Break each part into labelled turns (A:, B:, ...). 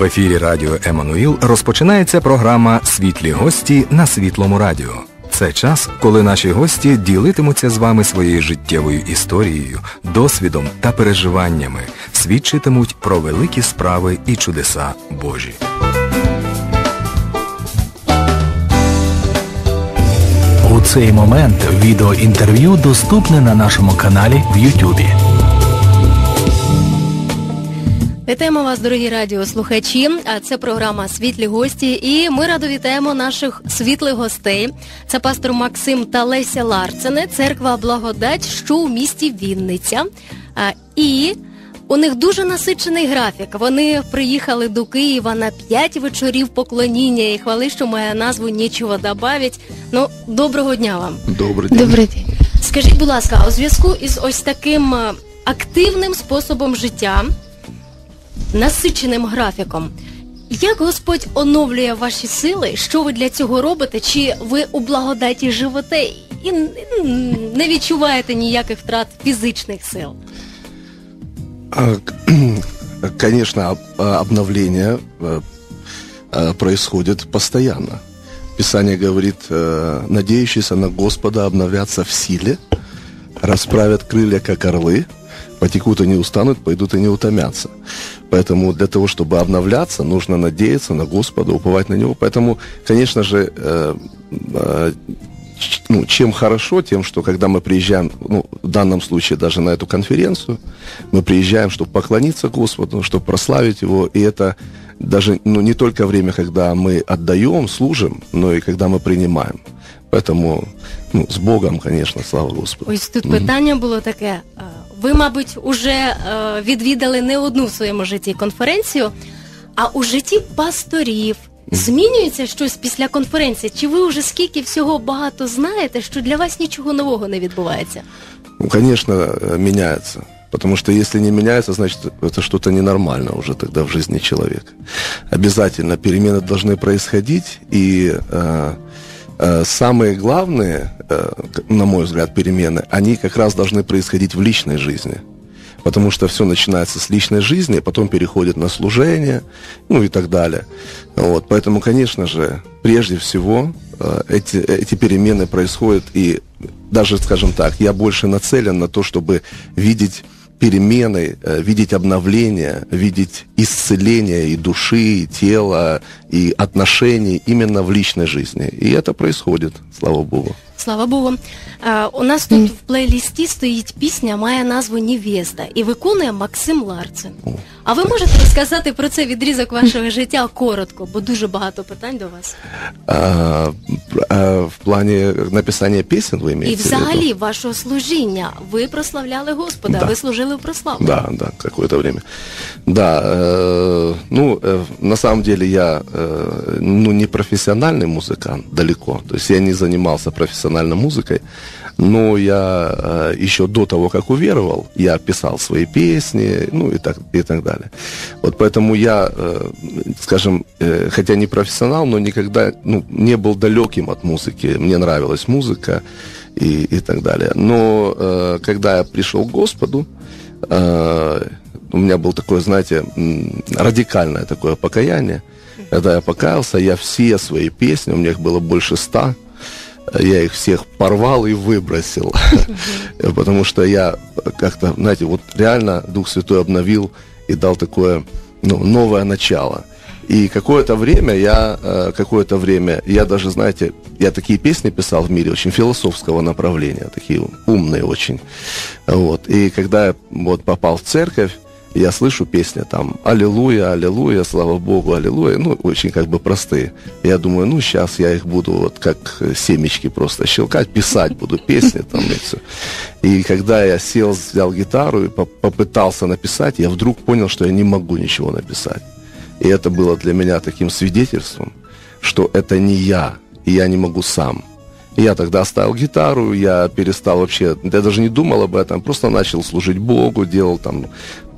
A: В ефірі Радіо Еммануїл розпочинається програма Світлі гості на світлому радіо. Це час, коли наші гості ділитимуться з вами своєю життєвою історією, досвідом та переживаннями, свідчитимуть про великі справи і чудеса Божі.
B: У цей момент відеоінтерв'ю доступне на нашому каналі в Ютубі.
C: Вітаємо вас, дорогі радіослухачі. А це програма Світлі гості. І ми радо вітаємо наших світлих гостей. Це пастор Максим та Леся Ларцене, церква Благодать, що у місті Вінниця. А, І у них дуже насичений графік. Вони приїхали до Києва на п'ять вечорів поклоніння і хвали, що має назву Нічого добавить. Ну, доброго дня вам.
D: Добрый день.
E: Добрий день.
C: Скажіть, будь ласка, у зв'язку із ось таким активним способом життя, насиченим графіком, як Господь оновлює ваші сили? Що ви для цього робите? Чи ви у благодаті живете і н- не відчуваєте ніяких втрат фізичних сил?
D: А, к- Конечно, об- а, обновление э, э, происходит постоянно. Писание говорит, э, надеющиеся на Господа обновятся в силе, расправят крылья, как орлы, потекут и не устанут, пойдут и не утомятся. Поэтому для того, чтобы обновляться, нужно надеяться на Господа, уповать на Него. Поэтому, конечно же, э, э, ну, чем хорошо, тем, что когда мы приезжаем, ну, в данном случае даже на эту конференцию, мы приезжаем, чтобы поклониться Господу, чтобы прославить Его, и это даже ну, не только время, когда мы отдаем, служим, но и когда мы принимаем. Поэтому ну, с Богом, конечно, слава Господу.
C: Ось тут питання було таке е, Ви, мабуть, уже е, відвідали не одну в своєму житті конференцію, а у житті пасторів. Змінюється щось після конференції? Чи ви вже скільки всього багато знаєте, що для вас нічого нового не відбувається?
D: Ну, конечно, э, меняется. Потому что если не меняется, значит, это что-то ненормально уже тогда в жизни человека. Обязательно перемены должны происходить, и э, э, самые главные, э, на мой взгляд, перемены, они как раз должны происходить в личной жизни. Потому что все начинается с личной жизни, а потом переходит на служение, ну и так далее. Вот, поэтому, конечно же, прежде всего э, эти, эти перемены происходят, и даже, скажем так, я больше нацелен на то, чтобы видеть перемены, э, видеть обновление, видеть исцеление и души, и тела, и отношений именно в личной жизни. И это происходит, слава Богу.
C: Слава Богу. Е, у нас тут в плейлісті стоїть пісня, має назву Нівєста і виконує Максим Ларцин. А ви можете розказати про це відрізок вашого життя коротко, бо дуже багато питань до вас.
D: А, пр- а, в плане написания песен вы имеете
C: І
D: в виду?
C: взагалі вашого служіння. Ви прославляли Господа,
D: Да.
C: ви служили у прославу.
D: Да, да, какое-то время. Да, э, ну, э, на самом деле я, э, ну, не профессиональный музыкант, далеко. То есть я не занимался профессиональной музыкой, но я э, еще до того, как уверовал, я писал свои песни, ну, и так, и так далее. Вот поэтому я, э, скажем, э, хотя не профессионал, но никогда, ну, не был далеким от музыки. Мне нравилась музыка и, и так далее. Но когда я пришел к Господу, у меня был такое, знаете, радикальное такое покаяние. Когда я покаялся, я все свои песни, у меня их было больше ста, я их всех порвал и выбросил. Потому что я как-то, знаете, вот реально Дух Святой обновил и дал такое ну, новое начало. И какое-то время я, э, какое-то время, я даже, знаете, я такие песни писал в мире очень философского направления, такие умные очень. Вот. И когда я вот попал в церковь, я слышу песни там «Аллилуйя, аллилуйя, слава Богу, аллилуйя», ну, очень как бы простые. Я думаю, ну, сейчас я их буду вот как э, семечки просто щелкать, писать буду песни там и все. И когда я сел, взял гитару и по- попытался написать, я вдруг понял, что я не могу ничего написать. И это было для меня таким свидетельством, что это не я, и я не могу сам. Я тогда оставил гитару, я перестал вообще, я даже не думал об этом, просто начал служить Богу, делал там,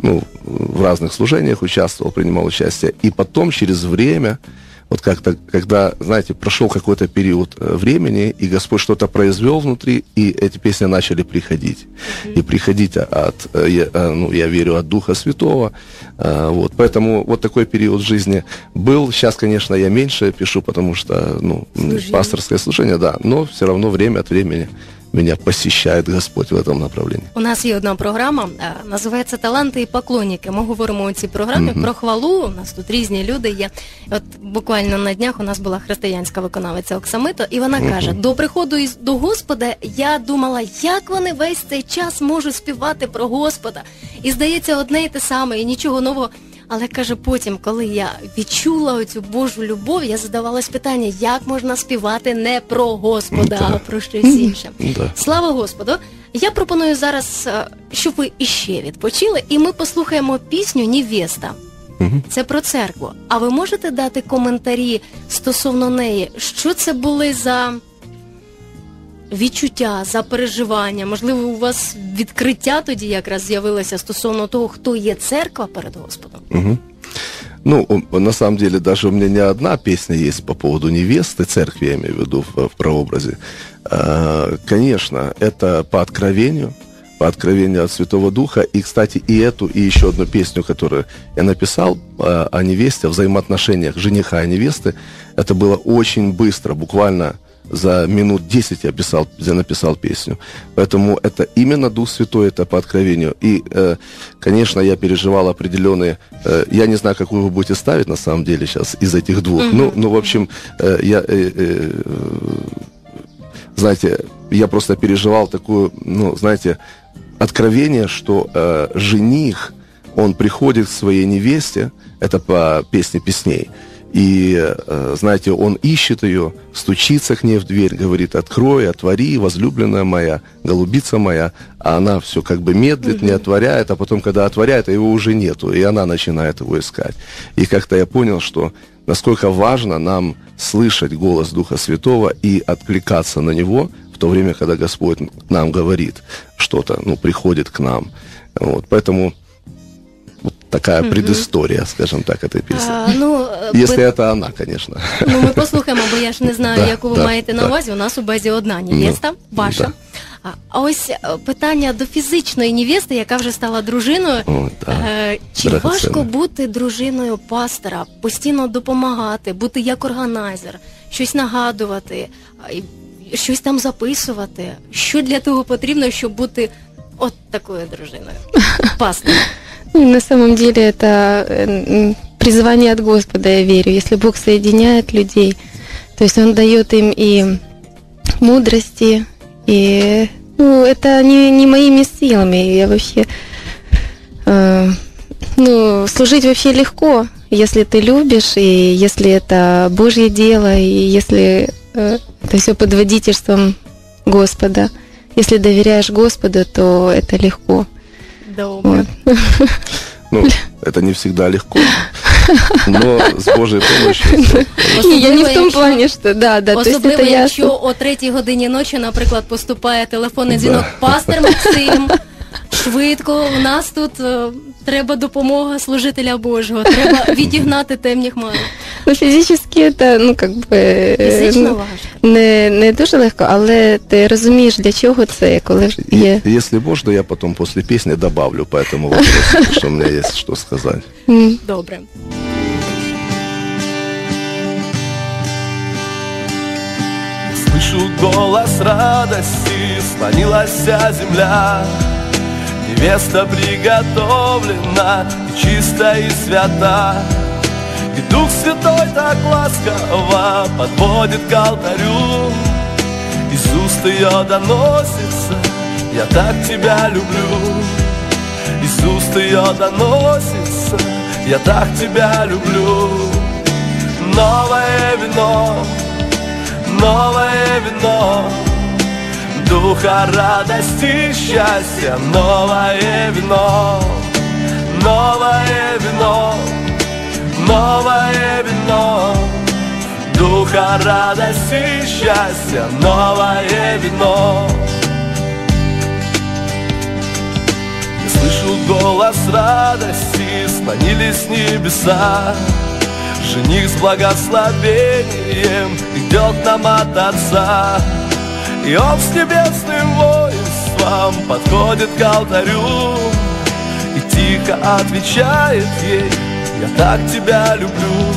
D: ну, в разных служениях участвовал, принимал участие. И потом, через время, вот как-то, когда, знаете, прошел какой-то период э, времени, и Господь что-то произвел внутри, и эти песни начали приходить. Mm-hmm. И приходить от, э, я, э, ну, я верю, от Духа Святого. Вот, поэтому вот такой период жизни был. Сейчас, конечно, я меньше пишу, потому что, ну, служение. пасторское служение, да, но все равно время от времени меня посещает Господь в этом направлении.
C: У нас є одна програма, називається Таланти і поклонники. Ми говоримо у цій програмі mm-hmm. про хвалу. У нас тут різні люди є. От буквально на днях у нас була християнська виконавиця Оксамито, і вона каже: до приходу до Господа я думала, як вони весь цей час можуть співати про Господа. І здається, одне і те саме, і нічого нового. Але каже, потім, коли я відчула оцю Божу любов, я задавалась питання, як можна співати не про Господа, а про щось інше. Слава Господу! Я пропоную зараз, е, щоб ви іще відпочили, і ми послухаємо пісню Нівеста. Це про церкву. А ви можете дати коментарі стосовно неї? Що це були за відчуття, за переживання? Можливо, у вас відкриття тоді якраз з'явилося стосовно того, хто є церква перед Господом?
D: Угу. Ну, на самом деле, даже у меня не одна песня есть по поводу невесты, церкви, я имею в виду, в, в прообразе. А, конечно, это по откровению, по откровению от Святого Духа. И, кстати, и эту, и еще одну песню, которую я написал а, о невесте, о взаимоотношениях жениха и невесты, это было очень быстро, буквально за минут 10 я, писал, я написал песню. Поэтому это именно Дух Святой, это по откровению. И, э, конечно, я переживал определенные... Э, я не знаю, какую вы будете ставить на самом деле сейчас из этих двух. Mm-hmm. Ну, ну, в общем, э, я... Э, э, знаете, я просто переживал такую, ну, знаете, откровение, что э, жених, он приходит к своей невесте, это по песне песней, и, э, знаете, он ищет ее, стучится к ней в дверь, говорит, открой, отвори, возлюбленная моя, голубица моя. А она все как бы медлит, не отворяет, а потом, когда отворяет, его уже нету, и она начинает его искать. И как-то я понял, что насколько важно нам слышать голос Духа Святого и откликаться на него в то время, когда Господь нам говорит что-то, ну, приходит к нам. Вот, поэтому такая предыстория, скажем так, этой пісні. Ну, Якщо це вона, звісно.
C: Ну, ми послухаємо, бо я ж не знаю, да, яку ви да, маєте на увазі. У нас у базі одна невеста, ну, ваша. Да. А ось е, питання до фізичної невести, яка вже стала дружиною. О, да. Е, чи важко бути дружиною пастора, постійно допомагати, бути як органайзер, щось нагадувати, щось там записувати? Що для того потрібно, щоб бути от такою дружиною? Пастором?
E: Ну, на самом деле это э, призвание от Господа, я верю. Если Бог соединяет людей, то есть Он дает им и мудрости, и ну, это не, не моими силами. Я вообще э, ну, служить вообще легко, если ты любишь, и если это Божье дело, и если э, это все под водительством Господа. Если доверяешь Господу, то это легко.
C: Добре.
D: Ну, это не всегда легко, но с Божьей помощью.
E: Я не в том плані, що да, да,
C: Особливо, якщо о третій годині ночі, наприклад, поступає телефонний дзвінок Пастор Максим. Швидко, у нас тут е, треба допомога служителя Божого, треба відігнати темні хмари.
E: Ну, фізично це, ну, как би,
C: Фізично ну, важко.
E: Не, не дуже легко, але ти розумієш, для чого це, коли є.
D: Если можно, я потом после песни добавлю по этому вопросу, что у меня есть что сказать.
C: Добре.
F: Слышу голос радости, склонилась земля. Невеста приготовлена, и чиста и свята. И Дух Святой так ласково подводит к алтарю. Из уст ее доносится Я так тебя люблю Из уст ее доносится Я так тебя люблю Новое вино Новое вино Духа радости, счастья. Новое вино Новое вино новое вино. Духа радости, счастья, новое вино. Я слышу голос радости, склонились небеса. Жених с благословением идет нам от Отца И он с небесным воинством подходит к алтарю И тихо отвечает ей Я так тебя люблю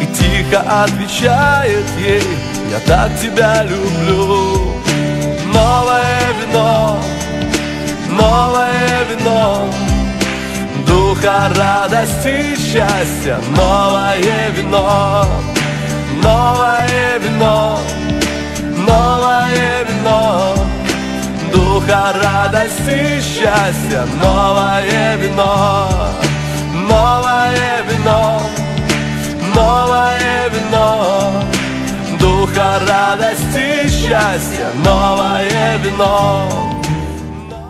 F: И тихо отвечает ей Я так тебя люблю Новое вино Новое вино. Духа радости и счастья Новое вино Новое Духа радости и счастья Новое вино Новое вино Новое вино Духа радости и счастья Новое вино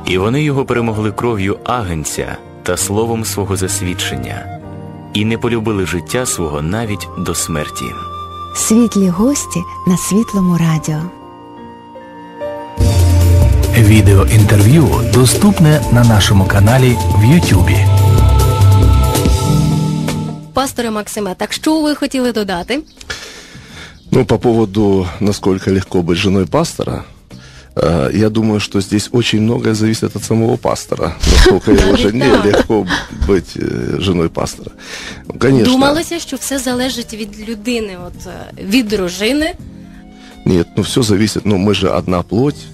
G: І вони його перемогли кров'ю агенця та словом свого засвідчення, і не полюбили життя свого навіть до смерті.
H: Світлі гості на світлому радіо.
B: Відеоінтерв'ю доступне на нашому каналі в Ютубі.
C: Пасторе Максиме, так що ви хотіли додати?
D: Ну, по поводу, насколько легко быть женой пастора, э, я думаю, что здесь очень многое зависит от самого пастора. Насколько его
C: Навіть
D: жене
C: так.
D: легко быть э, женой пастора. Ну, Конечно.
C: Думалося, що все залежить від людини, от е, від дружини.
D: Нет, ну все зависит, ну мы же одна плоть,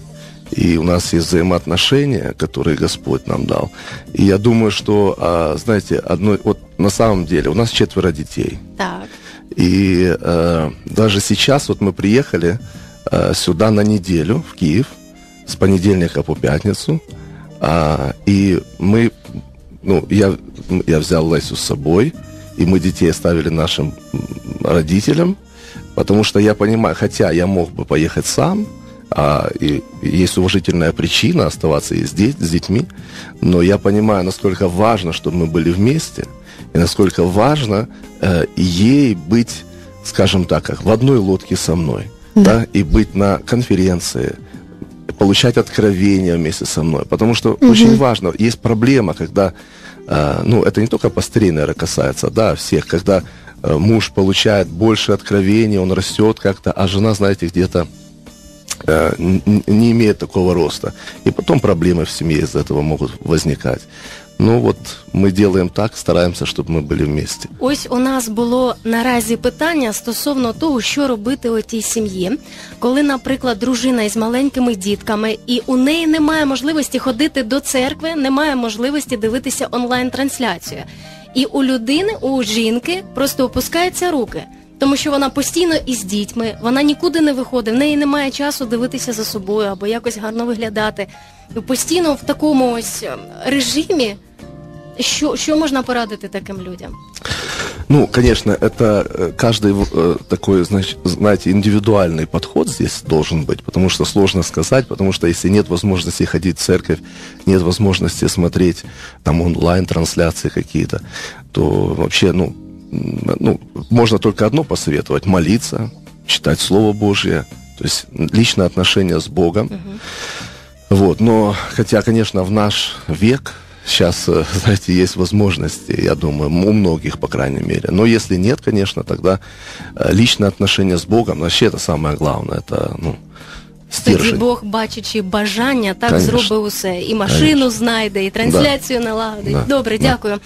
D: И у нас есть взаимоотношения, которые Господь нам дал. И я думаю, что, а, знаете, одно, вот на самом деле у нас четверо детей.
C: Так.
D: И э, даже сейчас вот мы приехали э, сюда на неделю, в Киев, с понедельника по пятницу. А, и мы, ну, я, я взял Лесю с собой, и мы детей оставили нашим родителям, потому что я понимаю, хотя я мог бы поехать сам, а, и, и есть уважительная причина оставаться и здесь, с детьми, но я понимаю, насколько важно, чтобы мы были вместе, и насколько важно э, ей быть, скажем так, как в одной лодке со мной, да, и быть на конференции, получать откровения вместе со мной, потому что очень важно, есть проблема, когда, э, ну, это не только пастырей, наверное, касается, да, всех, когда э, муж получает больше откровений, он растет как-то, а жена, знаете, где-то не имеет такого роста. И потом проблемы в семье из-за этого могут возникать. Ну вот мы делаем так, стараемся, чтобы мы были вместе.
C: Ось у нас було наразі питання стосовно того, що робити у тій сім'ї, коли, наприклад, дружина із маленькими дітками, і у неї немає можливості ходити до церкви, немає можливості дивитися онлайн-трансляцію. І у людини, у жінки просто опускаються руки. Тому що вона постійно із дітьми, вона нікуди не виходить, в неї немає часу дивитися за собою або якось гарно виглядати. І постійно в такому ось е, режимі, що, що можна порадити таким людям?
D: Ну, конечно, это э, каждый э, такой, значит, знаете, индивидуальный подход здесь должен быть, потому что сложно сказать, потому что если нет возможности ходить в церковь, нет возможности смотреть там онлайн-трансляции какие-то, то вообще, ну, м, ну, можно только одно посоветовать, молиться, читать Слово Божье, то есть личное отношение с Богом. Вот, но, хотя, конечно, в наш век сейчас, э, знаете, есть возможности, я думаю, у многих, по крайней мере. Но если нет, конечно, тогда э, личное отношение с Богом, вообще это самое главное, это, ну,
C: Тоді
D: стержень.
C: Бог, бачачи бажання, так
D: Конечно.
C: зробив усе. І машину
D: Конечно.
C: знайде, і трансляцію налагодить.
D: Да.
C: Добре,
D: Да.
C: дякую.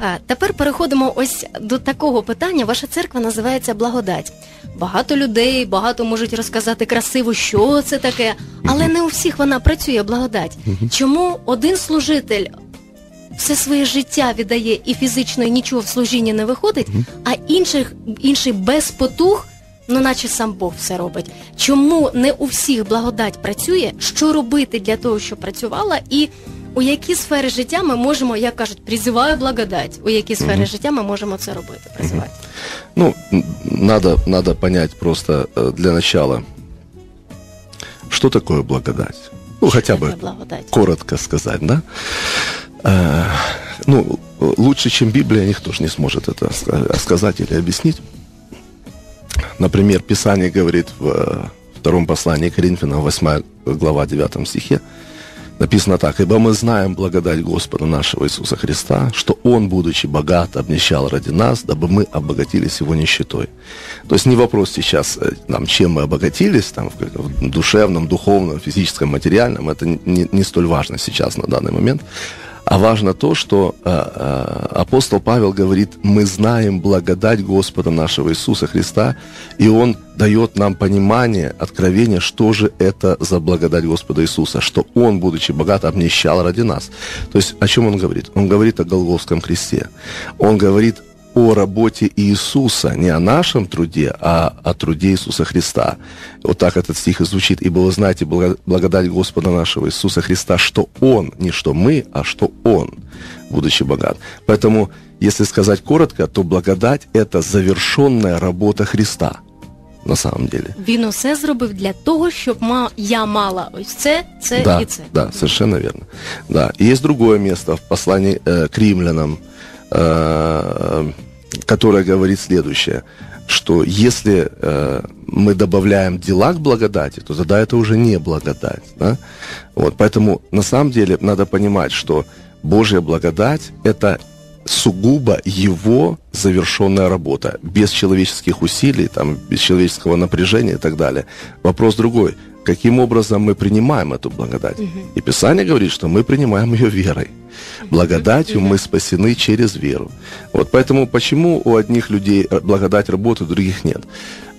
C: А, тепер переходимо ось до такого питання. Ваша церква називається Благодать. Багато людей, багато можуть розказати красиво, що це таке, але не у всіх вона працює благодать. Чому один служитель все своє життя віддає і фізично і нічого в служінні не виходить, а інших, інший без потуг, ну наче сам Бог все робить. Чому не у всіх благодать працює? Що робити для того, щоб працювала, і у які сфери життя ми можемо, як кажуть, призиваю благодать, у які сфери життя ми можемо це робити, призивати?
D: Ну, м, надо, надо понять просто э, для начала, что такое благодать. Ну, хотя бы
C: таке благодать?
D: коротко сказать, да? Э, ну, э, лучше, чем Библия, никто же не сможет это ска- сказать или объяснить. Например, Писание говорит в э, втором послании Коринфянам, 8 глава, 9 стихе, Написано так, «Ибо мы знаем благодать Господа нашего Иисуса Христа, что Он, будучи богат, обнищал ради нас, дабы мы обогатились Его нищетой». То есть не вопрос сейчас, э, там, чем мы обогатились, там, в душевном, духовном, физическом, материальном, это не, не столь важно сейчас на данный момент. А важно то, что э, э, апостол Павел говорит, мы знаем благодать Господа нашего Иисуса Христа, и Он дает нам понимание, откровение, что же это за благодать Господа Иисуса, что Он, будучи богат, обнищал ради нас. То есть о чем Он говорит? Он говорит о Голговском кресте. Он говорит о работе Иисуса, не о нашем труде, а о труде Иисуса Христа. Вот так этот стих и звучит. «Ибо вы знаете благодать Господа нашего Иисуса Христа, что Он, не что мы, а что Он, будучи богат». Поэтому, если сказать коротко, то благодать – это завершенная работа Христа на самом деле.
C: Він усе зробив для того, щоб ма- я мала ось це, це
D: да,
C: і це.
D: Да, совершенно верно. Да. И есть другое место в послании э, к римлянам, э, которое говорит следующее, что если э, мы добавляем дела к благодати, то тогда это уже не благодать. Да? Вот, поэтому на самом деле надо понимать, что Божья благодать – это сугубо его завершенная работа, без человеческих усилий, там, без человеческого напряжения и так далее. Вопрос другой. Каким образом мы принимаем эту благодать? И Писание говорит, что мы принимаем ее верой. Благодатью мы спасены через веру. Вот поэтому почему у одних людей благодать работает, у других нет?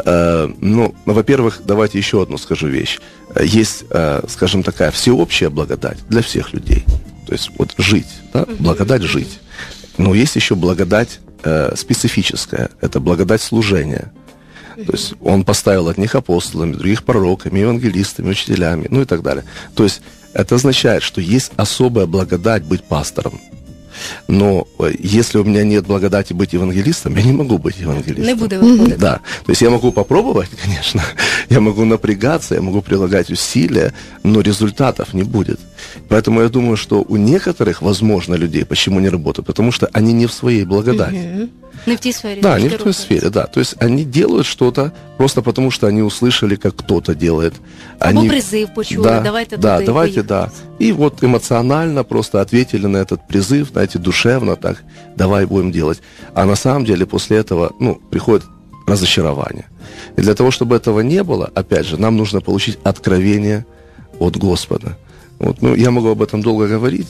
D: Э, ну, во-первых, давайте еще одну скажу вещь. Э, Есть, э, скажем, такая всеобщая благодать для всех людей. То есть вот жить, да? благодать жить. Но есть еще благодать э, специфическая. Это благодать служения. То есть он поставил одних апостолами, других пророками, евангелистами, учителями, ну и так далее. То есть это означает, что есть особая благодать быть пастором. Но э, если у меня нет благодати быть евангелистом, я не могу быть евангелистом.
C: Не буде виходити.
D: Да. То есть я могу попробовать, конечно, я могу напрягаться, я могу прилагать усилия, но результатов не будет. Поэтому я думаю, что у некоторых, возможно, людей, почему не работают, потому что они не в своей благодати.
C: Не в тій сфері.
D: Да,
C: де
D: не
C: ти
D: в той
C: рухаєшся.
D: сфере, да. То есть они делают что-то просто потому, что они услышали, как кто-то делает.
C: Або
D: Они...
C: призив почули,
D: Да,
C: давайте
D: да,
C: туди
D: давайте, да.
C: поїхати.
D: И вот эмоционально просто ответили на этот призыв, знаете, душевно так, давай будем делать. А на самом деле после этого, ну, приходит разочарование. И для того, чтобы этого не было, опять же, нам нужно получить откровение от Господа. Вот, ну, я могу об этом долго говорить,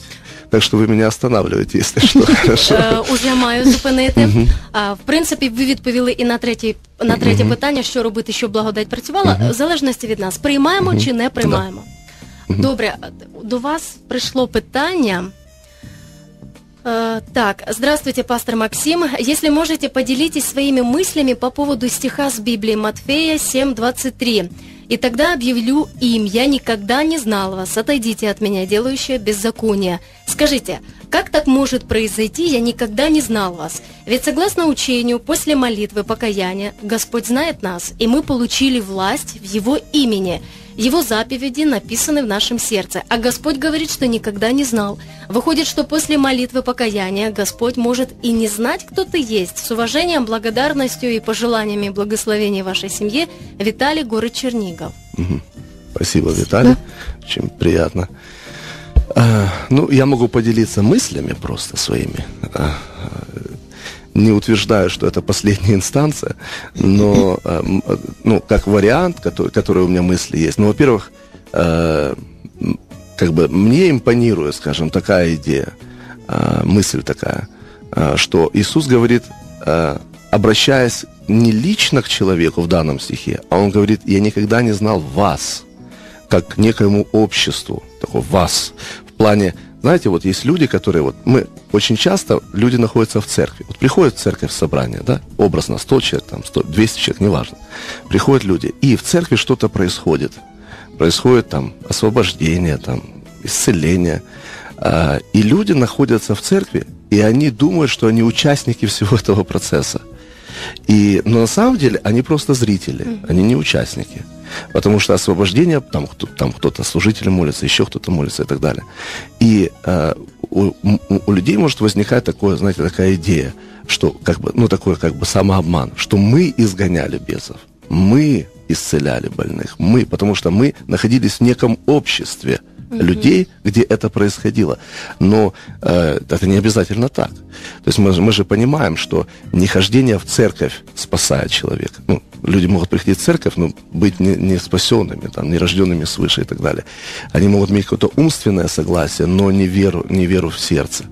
D: так что вы меня останавливаете, если что, хорошо.
C: Е, Уже маю зупинити. А, в принципі, ви відповіли і на третє, на третє питання, що робити, щоб благодать працювала. В залежності від нас, приймаємо чи не приймаємо. Добре, а, до вас прийшло питання. Э, Так, здравствуйте, пастор Максим. Если можете, поделитесь своими мыслями по поводу стиха с Библии Матфея 7.23. «И тогда объявлю им, я никогда не знал вас, отойдите от меня, делающие беззаконие». Скажите, как так может произойти, я никогда не знал вас? Ведь согласно учению, после молитвы покаяния, Господь знает нас, и мы получили власть в Его имени. Его заповеди написаны в нашем сердце, а Господь говорит, что никогда не знал. Выходит, что после молитвы покаяния Господь может и не знать, кто ты есть. С уважением, благодарностью и пожеланиями благословения вашей семье, Виталий, город Чернигов.
D: Спасибо, Виталий. Очень приятно. А, Ну, я могу поделиться мыслями просто своими. А, Не утверждаю, что это последняя инстанция, но, м, а, ну, как вариант, который, который у меня мысли есть. Ну, во-первых, э, как бы мне импонирует, скажем, такая идея, а, мысль такая, а, что Иисус говорит, а, обращаясь не лично к человеку в данном стихе, а Он говорит, я никогда не знал вас, как к некоему обществу, такой вас, в плане, знаете, вот есть люди, которые вот, мы очень часто, люди находятся в церкви, вот приходят в церковь в собрание, да, образно 100 человек, там 100, 200 человек, неважно, приходят люди, и в церкви что-то происходит, происходит там освобождение, там, исцеление, а, и люди находятся в церкви, и они думают, что они участники всего этого процесса. И, но на самом деле они просто зрители, они не участники. Потому что освобождение, там, кто, там кто-то служитель молится, еще кто-то молится и так далее. И э, у, у людей может возникать такое, знаете, такая идея, что как бы, ну, такой как бы самообман, что мы изгоняли бесов, мы исцеляли больных, мы, потому что мы находились в неком обществе людей, где это происходило. Но э, это не обязательно так. То есть мы, мы же понимаем, что не хождение в церковь спасает человека. Ну, люди могут приходить в церковь, но быть не, не спасенными, там, не рожденными свыше и так далее. Они могут иметь какое-то умственное согласие, но не веру, не веру в сердце.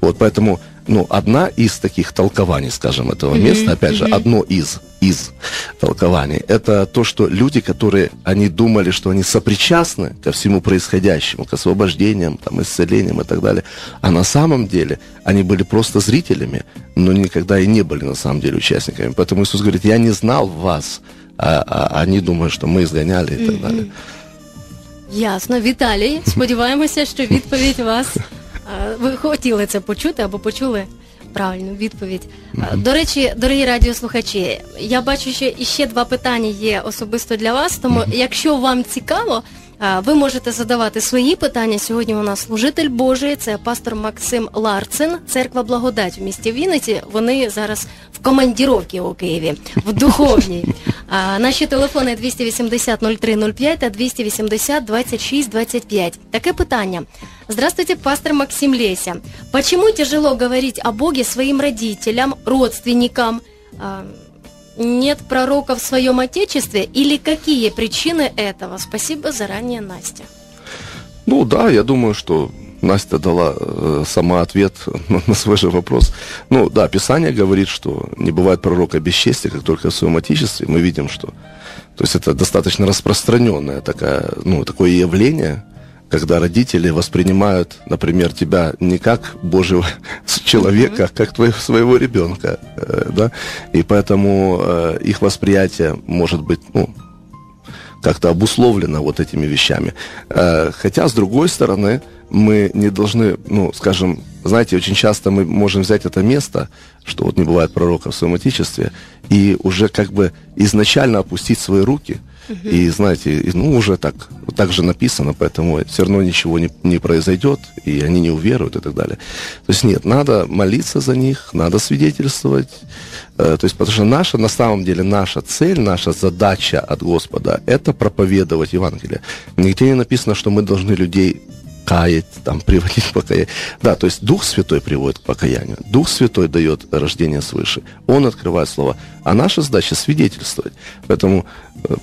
D: Вот поэтому ну, одна из таких толкований, скажем, этого mm-hmm. места, опять mm-hmm. же, одно из, из толкований, это то, что люди, которые, они думали, что они сопричастны ко всему происходящему, к освобождениям, там, исцелениям и так далее, а на самом деле они были просто зрителями, но никогда и не были на самом деле участниками. Поэтому Иисус говорит, я не знал вас, а, а они думают, что мы изгоняли и так mm-hmm. далее.
C: Ясно, Віталій. Сподіваємося, що відповідь вас Ви хотіли це почути або почули правильну відповідь. Mm-hmm. До речі, дорогі радіослухачі, я бачу, що іще два питання є особисто для вас. Тому, mm-hmm. якщо вам цікаво, ви можете задавати свої питання. Сьогодні у нас служитель Божий, це пастор Максим Ларцин, церква Благодать в місті Вінниці. Вони зараз в командіровці у Києві, в духовній. А, Наші телефони 280 0305 та 280 26 25. Таке питання. Здравствуйте, пастор Максим Леся. Почему тяжело говорить о Боге своим родителям, родственникам? нет пророка в своем отечестве или какие причины этого? Спасибо заранее, Настя.
D: Ну да, я думаю, что Настя дала э, сама ответ на, на свой же вопрос. Ну да, Писание говорит, что не бывает пророка без чести, как только в своем отечестве. Мы видим, что то есть это достаточно распространенное такое, ну, такое явление, когда родители воспринимают, например, тебя не как Божьего человека, а как твоего, своего ребенка, э, да, и поэтому э, их восприятие может быть, ну, как-то обусловлено вот этими вещами. Э, хотя, с другой стороны, мы не должны, ну, скажем, знаете, очень часто мы можем взять это место, что вот не бывает пророка в своем отечестве, и уже как бы изначально опустить свои руки. И знаете, ну уже так, так же написано, поэтому все равно ничего не, не произойдет, и они не уверуют и так далее. То есть нет, надо молиться за них, надо свидетельствовать. Э, то есть потому что наша, на самом деле, наша цель, наша задача от Господа, это проповедовать Евангелие. Нигде не написано, что мы должны людей каять, там, приводить к покаянию. Да, то есть Дух Святой приводит к покаянию. Дух Святой дает рождение свыше. Он открывает слово. А наша задача свидетельствовать. Поэтому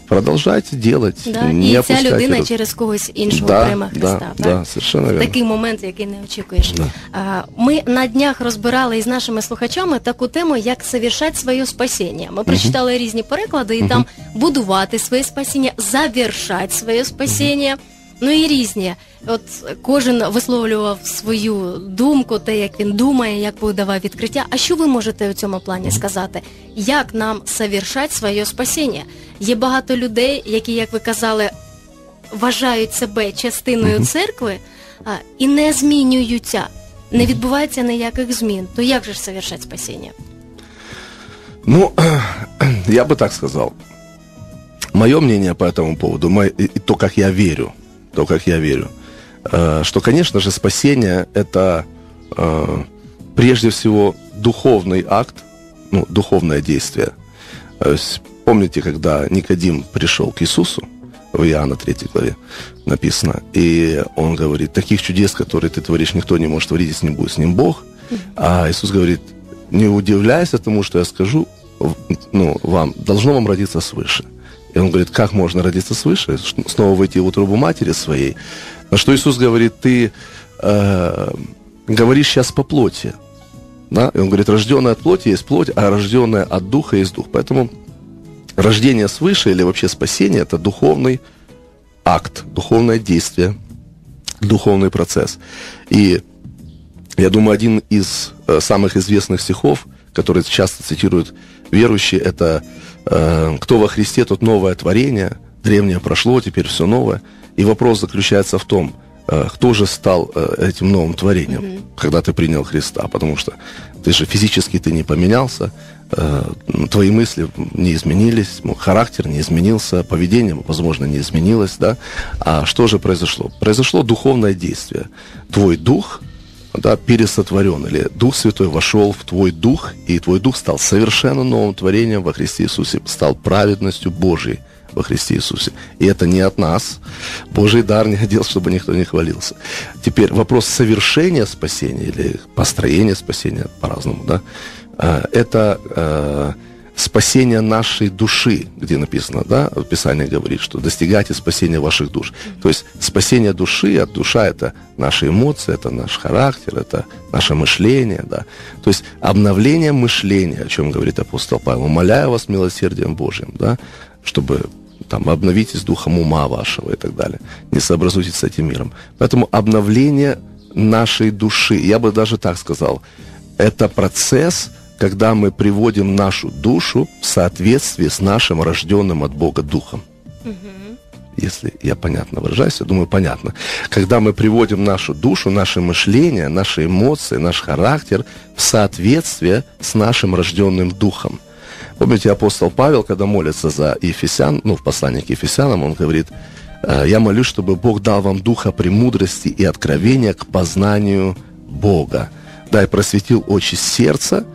D: продолжайте делать.
C: Да, не і ця людина роз... через когось іншого да, прийме Христа.
D: Да, так? да, совершенно верно.
C: Такий момент, який не очікуєш. Да. Ми на днях розбирали із нашими слухачами таку тему, як совершать своє спасіння. Ми прочитали угу. різні переклади, і угу. там будувати своє спасіння, завершать своє спасіння. Угу ну і різні. От кожен висловлював свою думку, те, як він думає, як давав відкриття. А що ви можете у цьому плані сказати? Як нам совершати своє спасіння? Є багато людей, які, як ви казали, вважають себе частиною церкви а, і не змінюються. Не відбувається ніяких змін. То як же ж совершать спасіння?
D: Ну, я бы так сказал. Мое мнение по этому поводу, мое, то, как я верю то, как я верю, э, что, конечно же, спасение – это э, прежде всего духовный акт, ну, духовное действие. Есть, помните, когда Никодим пришел к Иисусу, в Иоанна 3 главе написано, и он говорит, таких чудес, которые ты творишь, никто не может творить, если не будет с ним Бог. А Иисус говорит, не удивляйся тому, что я скажу, ну, вам, должно вам родиться свыше. И он говорит, как можно родиться свыше, снова выйти в утробу матери своей. На что Иисус говорит, ты э, говоришь сейчас по плоти. Да? И он говорит, рожденная от плоти есть плоть, а рожденная от духа есть дух. Поэтому рождение свыше или вообще спасение – это духовный акт, духовное действие, духовный процесс. И я думаю, один из э, самых известных стихов, который часто цитируют верующие, это кто во Христе, тот новое творение, древнее прошло, теперь все новое. И вопрос заключается в том, э, кто же стал э, этим новым творением, mm-hmm. когда ты принял Христа, потому что ты же физически ты не поменялся, твои мысли не изменились, характер не изменился, поведение, возможно, не изменилось, да. А что же произошло? Произошло духовное действие. Твой дух – да, пересотворен, или Дух Святой вошел в твой дух, и твой дух стал совершенно новым творением во Христе Иисусе, стал праведностью Божией во Христе Иисусе. И это не от нас. Божий дар не одел, чтобы никто не хвалился. Теперь вопрос совершения спасения или построения спасения по-разному, да, а, это спасение нашей души, где написано, да, Писание говорит, что достигайте спасения ваших душ. То есть спасение души, от душа это наши эмоции, это наш характер, это наше мышление, да. То есть обновление мышления, о чем говорит апостол Павел, умоляю вас милосердием Божьим, да, чтобы там, обновитесь духом ума вашего и так далее. Не сообразуйтесь с этим миром. Поэтому обновление нашей души, я бы даже так сказал, это процесс, когда мы приводим нашу душу в соответствие с нашим рожденным от Бога духом. Если я понятно выражаюсь, я думаю, понятно. Когда мы приводим нашу душу, наше мышление, наши эмоции, наш характер в соответствие с нашим рожденным духом. Помните, апостол Павел, когда молится за Ефесян, ну, в послании к Ефесянам, он говорит, «Э, я молюсь, чтобы Бог дал вам духа премудрости и откровения к познанию Бога. Дай просветил очи сердца,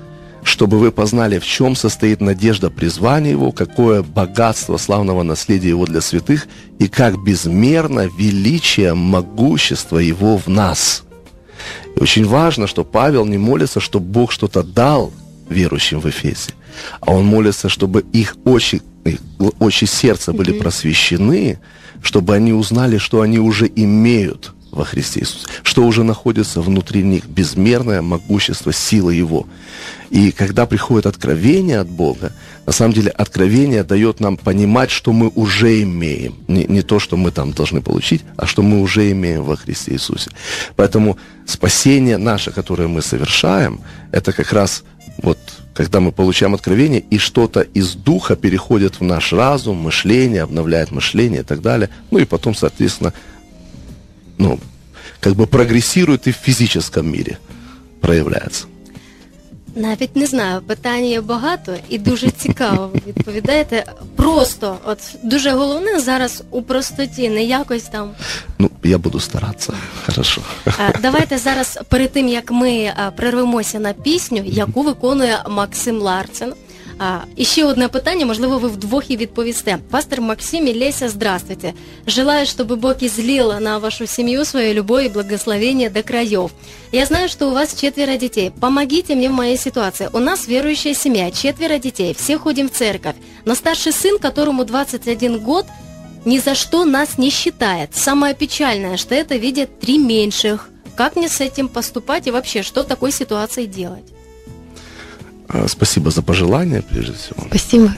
D: чтобы вы познали, в чем состоит надежда призвания Его, какое богатство славного наследия Его для святых, и как безмерно величие, могущество Его в нас. И очень важно, что Павел не молится, чтобы Бог что-то дал верующим в Эфесе, а он молится, чтобы их очи, их очи сердца были просвещены, чтобы они узнали, что они уже имеют во Христе Иисусе, что уже находится внутри них, безмерное могущество, сила Его. И когда приходит откровение от Бога, на самом деле откровение дает нам понимать, что мы уже имеем. Не, не то, что мы там должны получить, а что мы уже имеем во Христе Иисусе. Поэтому спасение наше, которое мы совершаем, это как раз вот когда мы получаем откровение, и что-то из духа переходит в наш разум, мышление, обновляет мышление и так далее. Ну и потом, соответственно, ну, как бы прогрессирует и в физическом мире проявляется.
C: Навіть не знаю, питань є багато і дуже цікаво ви відповідаєте. Просто, от дуже головне зараз у простоті, не якось там.
D: Ну, я буду стараться. Хорошо.
C: Давайте зараз, перед тим як ми прервемося на пісню, яку виконує Максим Ларцин. А, і ще одне питання, можливо, ви вдвох і відповісте. Пастор Максим и Леся, здравствуйте. Желаю, чтобы Бог излил на вашу семью свою любовь и благословение до краев. Я знаю, что у вас четверо детей. Помогите мне в моей ситуации. У нас верующая семья, четверо детей, все ходим в церковь. Но старший сын, которому 21 год, ни за что нас не считает. Самое печальное, что это видят три меньших. Как мне с этим поступать и вообще, что в такой ситуации делать?
D: А, Спасибо за пожелания, прежде всего.
E: Спасибо.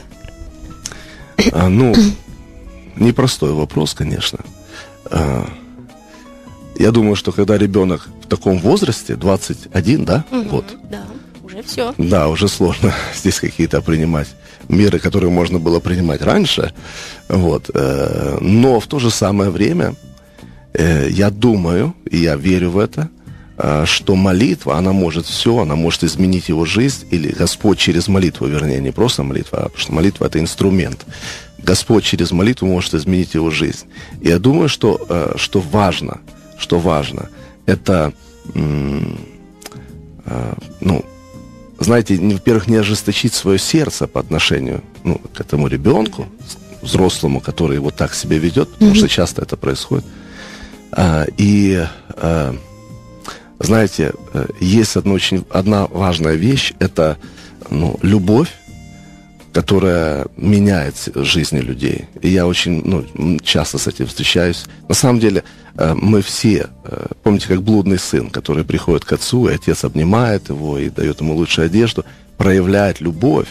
D: А, ну, непростой вопрос, конечно. А, я думаю, что когда ребенок в таком возрасте, 21, да,
C: Мгм,
D: год,
C: Да, уже все.
D: да, уже сложно здесь какие-то принимать меры, которые можно было принимать раньше. Вот. э, Но в то же самое время э, я думаю, и я верю в это, что молитва, она может все, она может изменить его жизнь, или Господь через молитву, вернее, не просто молитва, а потому что молитва это инструмент. Господь через молитву может изменить его жизнь. И я думаю, что, э, что важно, что важно, это, э, ну, знаете, во-первых, не ожесточить свое сердце по отношению ну, к этому ребенку, взрослому, который вот так себя ведет, потому что часто это происходит. А, и, а, знаете, э, есть одна очень одна важная вещь, это ну, любовь, которая меняет жизни людей. И я очень ну, часто с этим встречаюсь. На самом деле, э, мы все, э, помните, как блудный сын, который приходит к отцу, и отец обнимает его и дает ему лучшую одежду, проявляет любовь,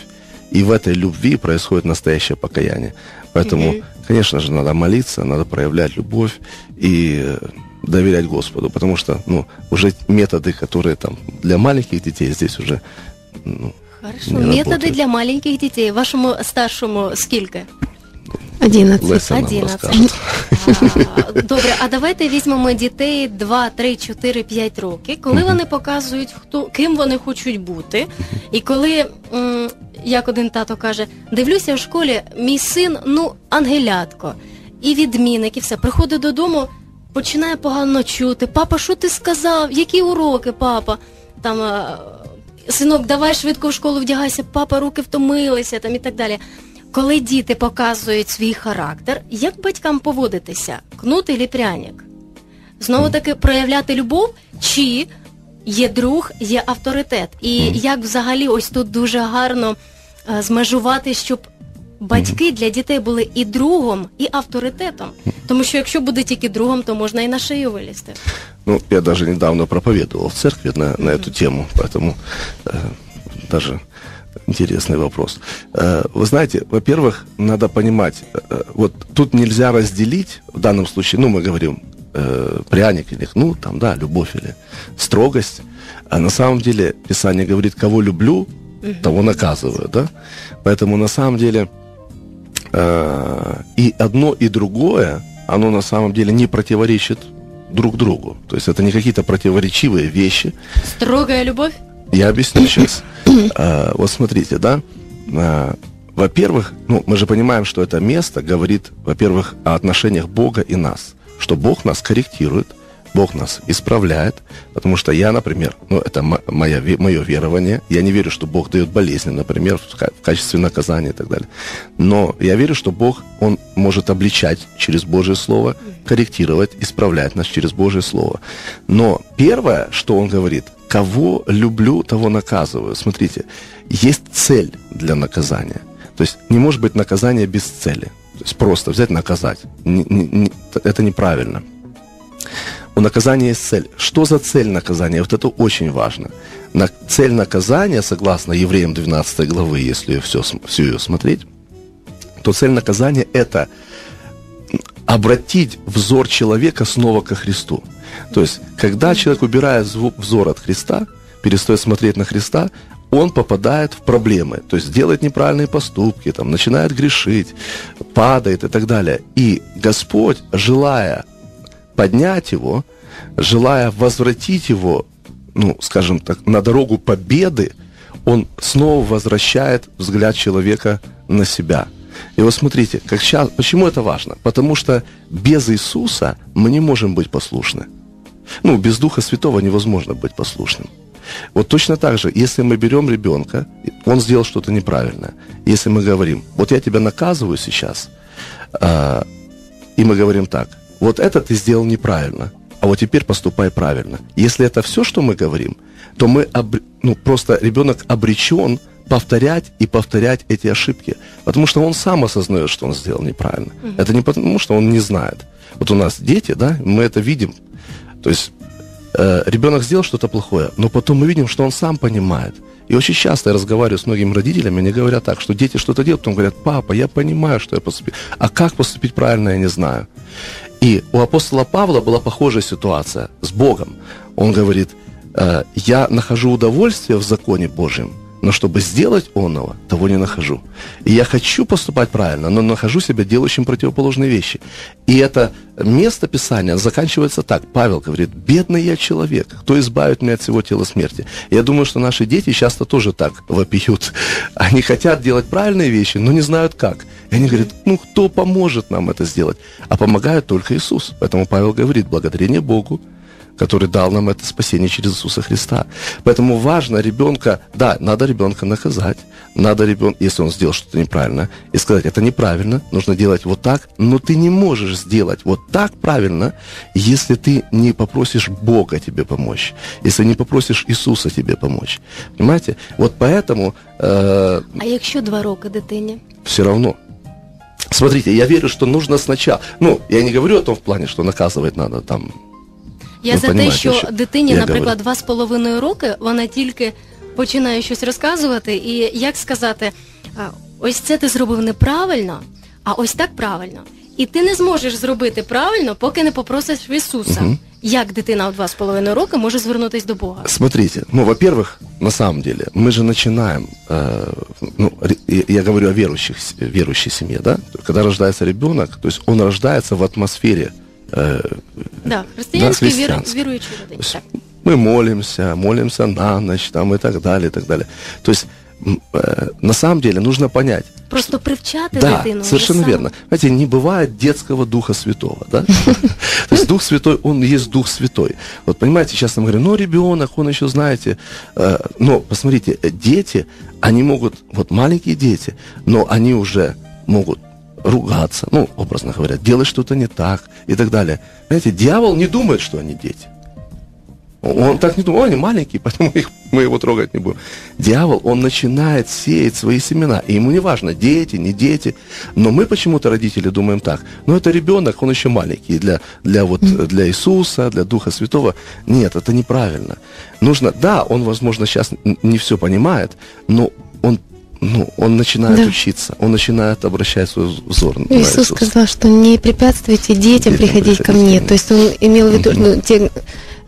D: и в этой любви происходит настоящее покаяние. Поэтому, конечно же, надо молиться, надо проявлять любовь и доверять Господу, потому что, ну, уже методы, которые там для маленьких детей здесь уже, ну,
C: Хорошо.
D: Не
C: Методи
D: работает.
C: для маленьких дітей. Вашому старшому скільки?
E: Одиннадцать.
D: Леся нам
C: 11. А, Добре, а давайте візьмемо дітей 2, 3, 4, 5 років, коли вони показують, хто ким вони хочуть бути. І коли, м, як один тато каже, дивлюся в школі, мій син, ну, ангелятко, і відмінник, і все. Приходить додому, починає погано чути. Папа, що ти сказав? Які уроки, папа? Там е, синок, давай швидко в школу вдягайся, папа, руки втомилися там і так далі. коли діти показують свій характер, як батькам поводитися? Кнут і пряник? Знову таки проявляти любов, чи є друг, є авторитет? І як взагалі ось тут дуже гарно е, змежувати, щоб батьки для дітей були і другом, і авторитетом. Тому що якщо буде тільки другом, то можна і на шию вилізти.
D: Ну, я даже недавно проповедовал в церкви на, на эту тему, поэтому э, даже интересный вопрос. Э, вы знаете, во-первых, надо понимать, э, вот тут нельзя разделить, в данном случае, ну, мы говорим, э, пряник или, ну, там, да, любовь или строгость, а на самом деле Писание говорит, кого люблю, того наказываю, да? Поэтому на самом деле э, и одно, и другое, оно на самом деле не противоречит друг другу. То есть это не какие-то противоречивые вещи.
C: Строгая любовь?
D: Я объясню сейчас. А, Вот смотрите, да. А, Во-первых, ну, мы же понимаем, что это место говорит, во-первых, о отношениях Бога и нас. Что Бог нас корректирует, Бог нас исправляет, потому что я, например, ну, это моя, мое верование, я не верю, что Бог дает болезни, например, в ка- в качестве наказания и так далее. Но я верю, что Бог, Он может обличать через Божье Слово, корректировать, исправлять нас через Божье Слово. Но первое, что Он говорит, кого люблю, того наказываю. Смотрите, есть цель для наказания. То есть не может быть наказание без цели. То есть просто взять наказать. Это неправильно. У наказания есть цель. Что за цель наказания? Вот это очень важно. На, цель наказания, согласно Евреям 12 главы, если все, всю ее смотреть, то цель наказания – это обратить взор человека снова ко Христу. То есть, когда человек убирает взор от Христа, перестает смотреть на Христа, он попадает в проблемы, то есть делает неправильные поступки, там, начинает грешить, падает и так далее. И Господь, желая поднять его, желая возвратить его, ну, скажем так, на дорогу победы, он снова возвращает взгляд человека на себя. И вот смотрите, как сейчас, почему это важно? Потому что без Иисуса мы не можем быть послушны. Ну, без Духа Святого невозможно быть послушным. Вот точно так же, если мы берем ребенка, он сделал что-то неправильное. Если мы говорим, вот я тебя наказываю сейчас, а, и мы говорим так, вот это ты сделал неправильно, а вот теперь поступай правильно. Если это все, что мы говорим, то мы, обр- ну, просто ребенок обречен повторять и повторять эти ошибки, потому что он сам осознает, что он сделал неправильно. Это не потому, что он не знает. Вот у нас дети, да, мы это видим. То есть э, ребенок сделал что-то плохое, но потом мы видим, что он сам понимает. И очень часто я разговариваю с многими родителями, они говорят так, что дети что-то делают, потом говорят, папа, я понимаю, что я поступил, а как поступить правильно, я не знаю. И у апостола Павла была похожая ситуация с Богом. Он говорит, «Э, я нахожу удовольствие в законе Божьем, но чтобы сделать онного, того не нахожу. И я хочу поступать правильно, но нахожу себя делающим противоположные вещи. И это место Писания заканчивается так. Павел говорит, бедный я человек, кто избавит меня от всего тела смерти. Я думаю, что наши дети часто тоже так вопиют. Они хотят делать правильные вещи, но не знают как. И они говорят, ну кто поможет нам это сделать? А помогает только Иисус. Поэтому Павел говорит, благодарение Богу, который дал нам это спасение через Иисуса Христа. Поэтому важно ребенка, да, надо ребенка наказать, надо ребенка, если он сделал что-то неправильно, и сказать, это неправильно, нужно делать вот так, но ты не можешь сделать вот так правильно, если ты не попросишь Бога тебе помочь, если не попросишь Иисуса тебе помочь. Понимаете? Вот поэтому э,
C: А якщо два роки дитині?
D: все равно. Смотрите, я верю, что нужно сначала. Ну, я не говорю о том в плане, что наказывать надо там
C: Я
D: Ну,
C: за те,
D: понімаєте,
C: що
D: що
C: дитині,
D: я
C: наприклад,
D: говорю.
C: два з половиною роки, вона тільки починає щось розказувати, і як сказати, а, ось це ти зробив неправильно, а ось так правильно. І ти не зможеш зробити правильно, поки не попросиш в Ісуса. Як дитина у два з половиною роки може звернутися до Бога?
D: Смотрите, ну, во-первых, на самом деле, мы же начинаем, э, ну, ре- я- я говорю о верующих, с- верующей семье, да? Когда рождается ребенок, то есть он рождается в атмосфере, э,
C: Да, християнський віру,
D: християнський.
C: віруючий родині.
D: то есть
C: Так.
D: мы молимся, молимся на ночь там и так далее, и так далее. То есть м, э, на самом деле нужно понять,
C: Просто привчати
D: да,
C: дитину.
D: совершенно
C: вже сам.
D: верно. Знаете, не бывает детского Духа Святого, да? То есть Дух Святой, он есть Дух Святой. Вот понимаете, сейчас мы говорим, ну, ребенок, он еще, знаете, э, но посмотрите, э, дети, они могут, вот маленькие дети, но они уже могут ругаться, ну, образно говоря, делать что-то не так и так далее. Знаете, дьявол не думает, что они дети. Он так не думает, «Ой, они маленькие, поэтому их, мы его трогать не будем. Дьявол, он начинает сеять свои семена. И ему не важно, дети, не дети. Но мы почему-то, родители, думаем так. Ну, это ребенок, он еще маленький. Для, для, вот, для Иисуса, для Духа Святого. Нет, это неправильно. Нужно, да, он, возможно, сейчас не все понимает, но ну, он начинает
E: Да.
D: учиться. Он начинает обращать свой взор на
E: Иисус
D: Иисуса.
E: сказал, что не препятствуйте детям
D: Детям
E: приходить ко мне.
D: ко мне.
E: То есть он имел в виду, ну, те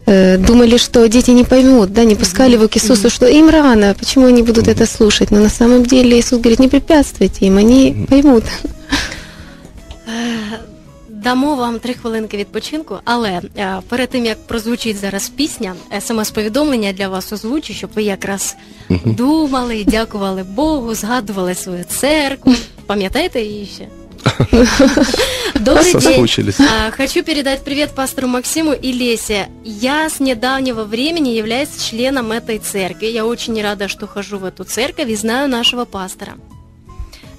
E: э, думали, что дети не поймут, да, не пускали его к Иисусу, что им рано, почему они будут это слушать. Но на самом деле Иисус говорит, не препятствуйте им, они поймут
C: Дамо вам три хвилинки відпочинку, але е, перед тим як прозвучить зараз пісня, смс-повідомлення для вас озвучу, щоб ви якраз думали, дякували Богу, згадували свою церкву. Пам'ятаєте її ще? Добрый день.
D: Соскучились.
C: А, Хочу передать привет пастору Максиму и Лесе. Я с недавнего времени являюсь членом этой церкви. Я очень рада, что хожу в эту церковь и знаю нашего пастора.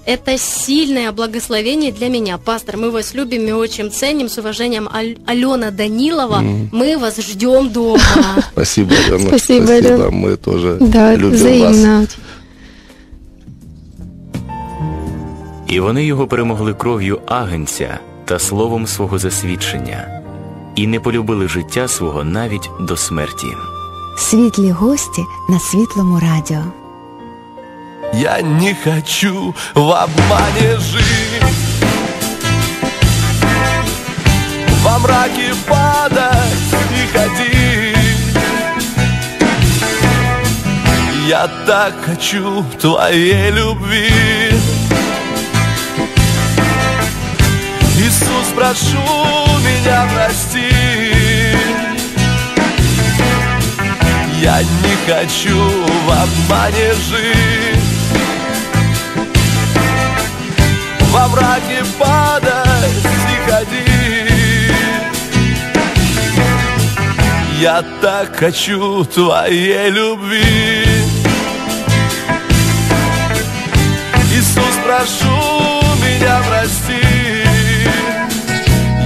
C: Это сильное благословение для меня. Пастор, мы вас любим и очень ценим. С уважением, Аль- Алена Данилова. Мы вас ждем дома.
D: Спасибо, Алена.
E: Спасибо, Алена.
D: Мы тоже
E: Да,
D: любим вас.
E: взаимно.
G: І вони його перемогли кров'ю агенця та словом свого засвідчення, і не полюбили життя свого навіть до смерті.
H: Світлі гості на світлому радіо.
F: Я не хочу в обмане жить. Во мраке падать и ходить. Я так хочу твоей любви. Иисус, прошу меня прости. Я не хочу в обмане жить Во мраке падать и ходить Я так хочу твоей любви. Иисус, прошу меня прости.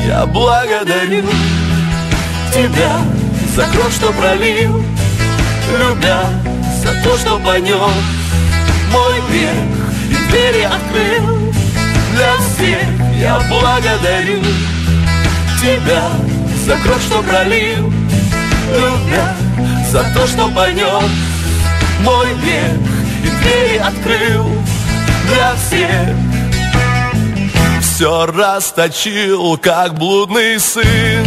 F: Я благодарю Тебя за кровь, что пролил Любя за то, что понес. Мой грех и двери всех я благодарю Тебя за кровь, что пролил Любя за то, что понес Мой грех и двери открыл Для всех. Все расточил, как блудный сын.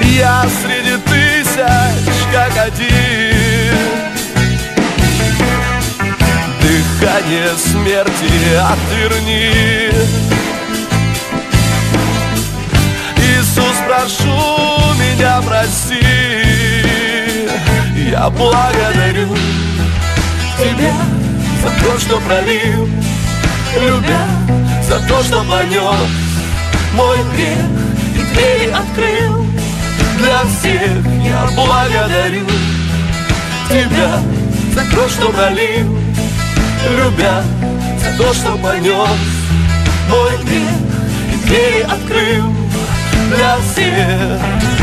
F: Я среди тысяч, как один Дыхание смерти отверни. Иисус, прошу меня прости. Я благодарю Тебя за то, что пролил Любя за то, что понес Мой грех и двери открыл. Для всех я благодарю Тебя за кровь, что пролил Любя за то, что понес Мой грех. И двери открыл Для всех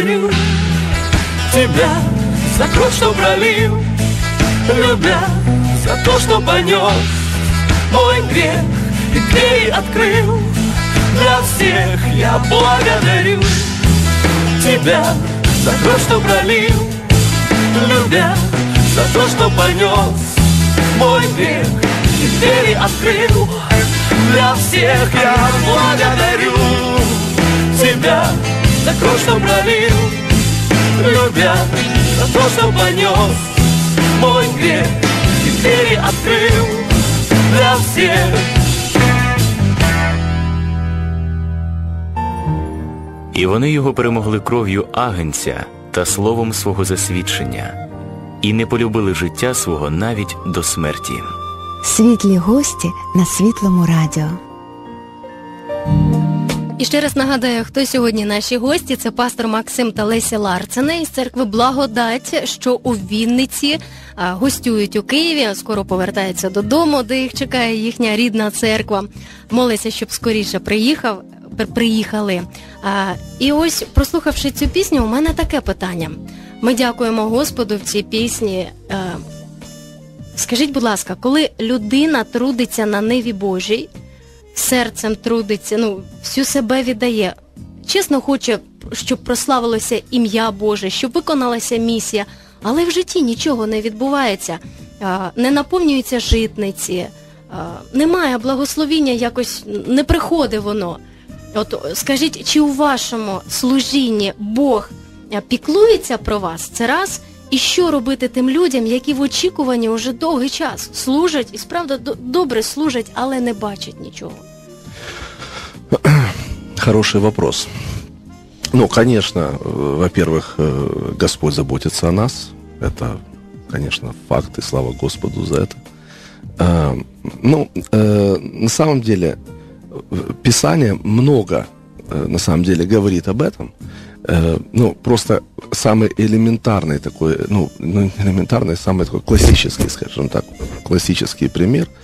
F: благодарю тебя за кровь, что пролил, любя за то, что понес мой грех и двери открыл. Для всех я благодарю тебя за кровь, что пролил, любя за то, что понес мой грех и двери открыл. Для всех я благодарю Тебя за кровь, что пролил Любя за то, что понес Мой грех и двери открыл Для всех
G: І вони його перемогли кров'ю агенця та словом свого засвідчення, і не полюбили життя свого навіть до смерті.
H: Світлі гості на світлому радіо.
C: І ще раз нагадаю, хто сьогодні наші гості. Це пастор Максим та Леся Ларцене із церкви Благодать, що у Вінниці а, гостюють у Києві. Скоро повертаються додому, де їх чекає їхня рідна церква. Молиться, щоб скоріше приїхав. Приїхали. А, і ось, прослухавши цю пісню, у мене таке питання. Ми дякуємо Господу в цій пісні. Е, скажіть, будь ласка, коли людина трудиться на ниві Божій, серцем трудиться, ну, всю себе віддає. Чесно хоче, щоб прославилося ім'я Боже, щоб виконалася місія, але в житті нічого не відбувається, не наповнюються житниці, немає благословіння, якось не приходить воно. От скажіть, чи у вашому служінні Бог піклується про вас? Це раз. І що робити тим людям, які в очікуванні вже довгий час служать і справді до- добре служать, але не бачать нічого?
D: Хороший вопрос. Ну, конечно, э, во-первых, э, Господь заботится о нас. Это, конечно, факт, и слава Господу за это. Э, Ну, э, на самом деле, э, Писание много, э, на самом деле, говорит об этом. Э, Ну, просто самый элементарный такой, ну, ну, элементарный, самый такой классический, скажем так, классический пример –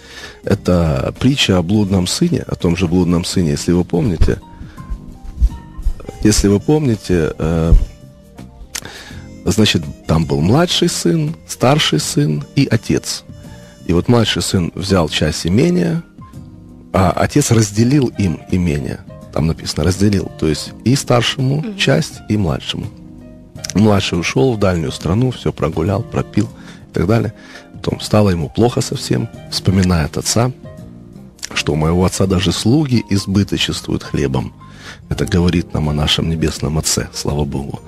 D: это притча о блудном сыне, о том же блудном сыне, если вы помните. Если вы помните, э, значит, там был младший сын, старший сын и отец. И вот младший сын взял часть имения, а отец разделил им имение. Там написано разделил, то есть и старшему часть, и младшему. Младший ушел в дальнюю страну, все прогулял, пропил и так далее. Потом стало ему плохо совсем, вспоминает отца, что у моего отца даже слуги избыточествуют хлебом. Это говорит нам о нашем небесном отце, слава Богу.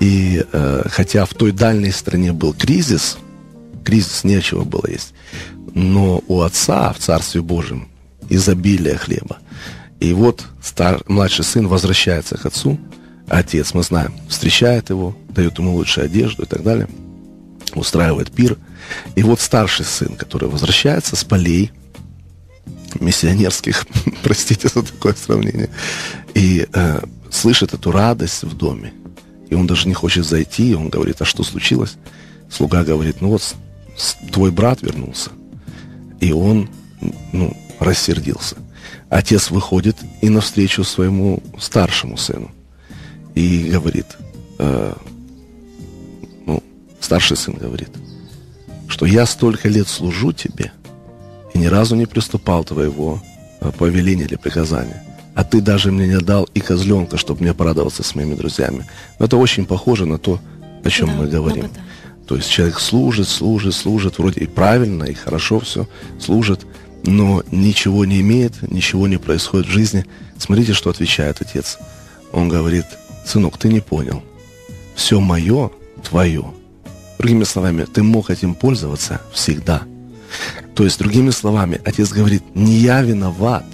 D: И э, хотя в той дальней стране был кризис, кризис нечего было есть, но у отца в Царстве Божьем изобилие хлеба. И вот стар, младший сын возвращается к отцу, отец, мы знаем, встречает его, дает ему лучшую одежду и так далее, устраивает пир. И вот старший сын, который возвращается с полей, миссионерских, простите за такое сравнение, и э, слышит эту радость в доме. И он даже не хочет зайти, и он говорит, а что случилось? Слуга говорит, ну вот твой брат вернулся. И он, ну, рассердился. Отец выходит и навстречу своему старшему сыну. И говорит, э, ну, старший сын говорит, что я столько лет служу тебе, и ни разу не приступал твоего э, повеления или приказания. А ты даже мне не дал и козленка, чтобы мне порадоваться с моими друзьями. Но это очень похоже на то, о чем
C: Да,
D: мы говорим. То есть человек служит, служит, служит, вроде и правильно, и хорошо все, служит, но ничего не имеет, ничего не происходит в жизни. Смотрите, что отвечает отец. Он говорит, сынок, ты не понял. Все мое твое. Другими словами, ты мог этим пользоваться всегда. То есть, другими словами, отец говорит, не я виноват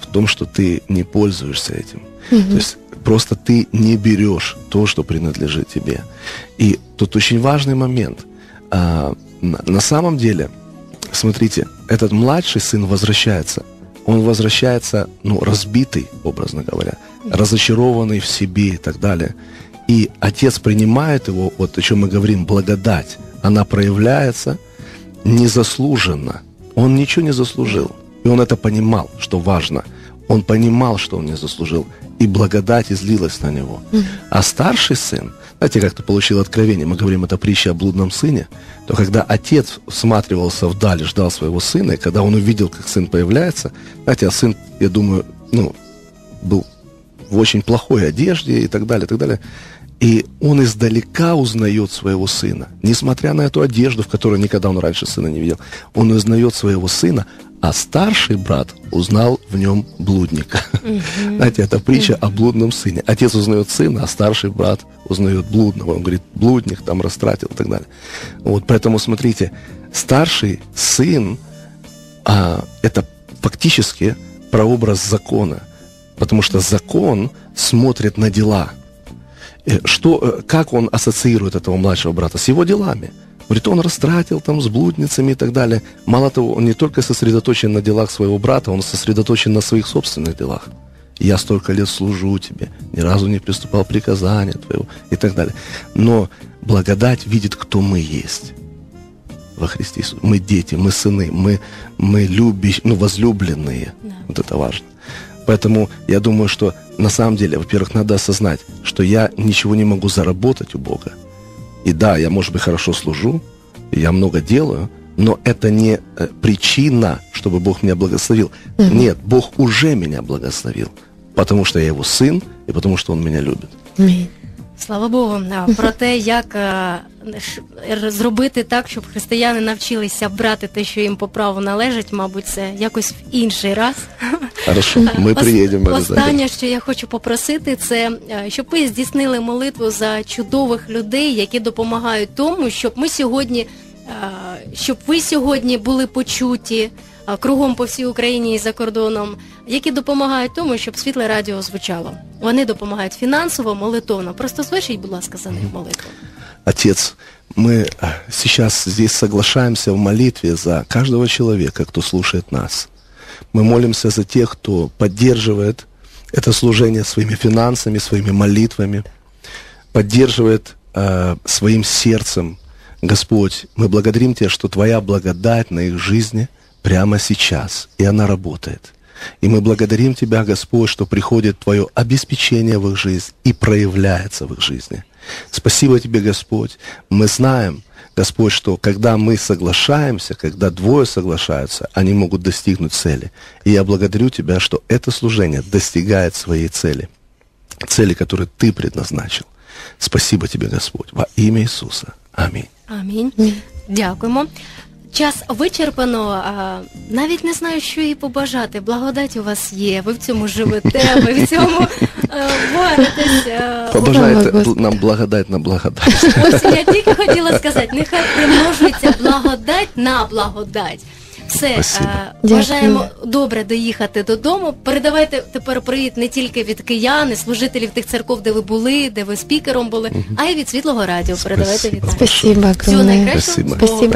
D: в том, что ты не пользуешься этим. То есть просто ты не берешь то, что принадлежит тебе. И тут очень важный момент. А, на самом деле, смотрите, этот младший сын возвращается. Он возвращается, ну, разбитый, образно говоря, разочарованный в себе и так далее. И отец принимает его, вот о чем мы говорим, благодать. Она проявляется незаслуженно. Он ничего не заслужил. И он это понимал, что важно. Он понимал, что он не заслужил. И благодать излилась на него. А старший сын, знаете, как-то получил откровение, мы говорим, это притча о блудном сыне, то когда отец всматривался вдаль, ждал своего сына, и когда он увидел, как сын появляется, знаете, а сын, я думаю, ну, был в очень плохой одежде и так далее, и так далее. И он издалека узнает своего сына. Несмотря на эту одежду, в которой никогда он раньше сына не видел, он узнает своего сына, а старший брат узнал в нем блудника. Знаете, это притча о блудном сыне. Отец узнает сына, а старший брат узнает блудного. Он говорит, блудник там растратил и так далее. Вот поэтому смотрите, старший сын а, это фактически прообраз закона, потому что закон смотрит на дела. Э, Что, э, как он ассоциирует этого младшего брата? С его делами. Говорит, он растратил там с блудницами и так далее. Мало того, он не только сосредоточен на делах своего брата, он сосредоточен на своих собственных делах. Я столько лет служу тебе, ни разу не приступал приказания твоего и так далее. Но благодать видит, кто мы есть во Христе Иисусе. Мы дети, мы сыны, мы, мы любящие, ну, возлюбленные. Вот это важно. Поэтому я думаю, что на самом деле, во-первых, надо осознать, что я ничего не могу заработать у Бога. И да, я, может быть, хорошо служу, я много делаю, но это не э, причина, чтобы Бог меня благословил. Нет, Бог уже меня благословил, потому что я его сын, и потому что он меня любит.
E: Аминь.
C: Слава Богу, про те, як е, зробити так, щоб християни навчилися брати те, що їм по праву належить, мабуть, це якось в інший раз.
D: Хорошо, приедем обязательно.
C: Останнє, що я хочу попросити, це е, щоб ви здійснили молитву за чудових людей, які допомагають тому, щоб ми сьогодні, е, щоб ви сьогодні були почуті кругом по всій Україні і за кордоном, які допомагають тому, щоб світле радіо звучало. Вони допомагають фінансово, молитовно. Просто звершіть, будь ласка, за них молитву.
D: Отец, мы э, сейчас здесь соглашаемся в молитве за каждого человека, кто слушает нас. Мы молимся за тех, кто поддерживает это служение своими финансами, своими молитвами, поддерживает э, своим сердцем. Господь, мы благодарим Тебя, что Твоя благодать на их жизни прямо сейчас, и она работает. И мы благодарим Тебя, Господь, что приходит Твое обеспечение в их жизнь и проявляется в их жизни. Спасибо Тебе, Господь. Мы знаем, Господь, что когда мы соглашаемся, когда двое соглашаются, они могут достигнуть цели. И я благодарю Тебя, что это служение достигает своей цели. Цели, которые Ты предназначил. Спасибо Тебе, Господь. Во имя Иисуса. Аминь.
C: Амінь. Дякуємо. Час вичерпано. А, навіть не знаю, що їй побажати. Благодать у вас є. Ви в цьому живете, ви в цьому е, боретесь. е,
D: Побажайте бл- нам благодать на благодать.
C: Ось я тільки хотіла сказати, нехай примножується благодать на благодать. Все,
D: Спасибо.
C: е,
E: Дякую.
C: бажаємо добре доїхати додому. Передавайте тепер привіт не тільки від киян, і служителів тих церков, де ви були, де ви спікером були, а й від світлого радіо. Передавайте
D: Спасибо.
C: вітання.
E: Спасибо
C: Всього
E: огромное.
C: найкращого.
D: Спасибо.
C: Богу
E: Спасибо.